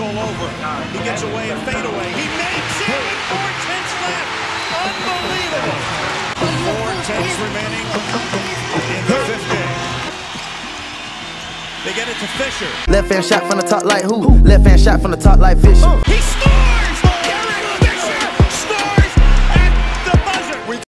angle over. He gets away a fadeaway. He makes it with four tenths left. Unbelievable. Four tenths remaining in the fifth. They get it to Fisher. Left hand shot from the top like who? Left hand shot from the top like Fisher. He's!